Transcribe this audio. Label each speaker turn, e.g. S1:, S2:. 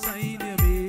S1: Saint Abbey.